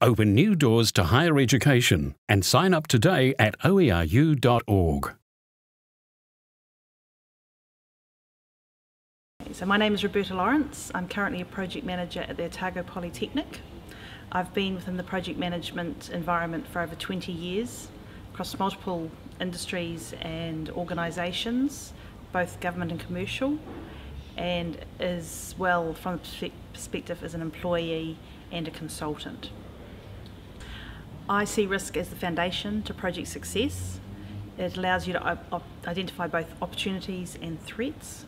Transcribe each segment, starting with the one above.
open new doors to higher education and sign up today at oeru.org. So my name is Roberta Lawrence. I'm currently a project manager at the Otago Polytechnic. I've been within the project management environment for over 20 years across multiple industries and organisations, both government and commercial, and as well from the perspective as an employee and a consultant. I see risk as the foundation to project success. It allows you to identify both opportunities and threats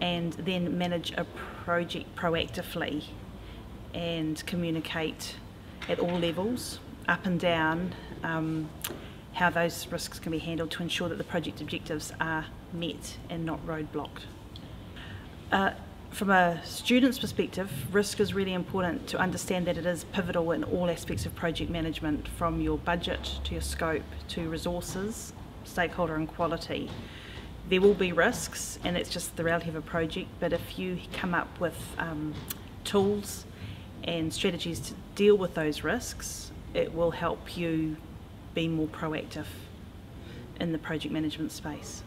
and then manage a project proactively and communicate at all levels, up and down, um, how those risks can be handled to ensure that the project objectives are met and not roadblocked. Uh, from a student's perspective, risk is really important to understand that it is pivotal in all aspects of project management, from your budget to your scope to resources, stakeholder and quality. There will be risks, and it's just the reality of a project, but if you come up with um, tools and strategies to deal with those risks, it will help you be more proactive in the project management space.